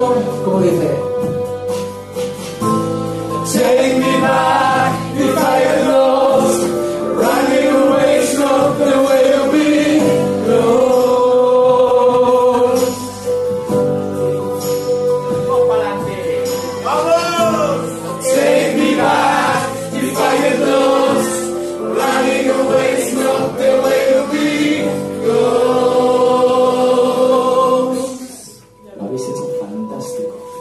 como dice, なんですけど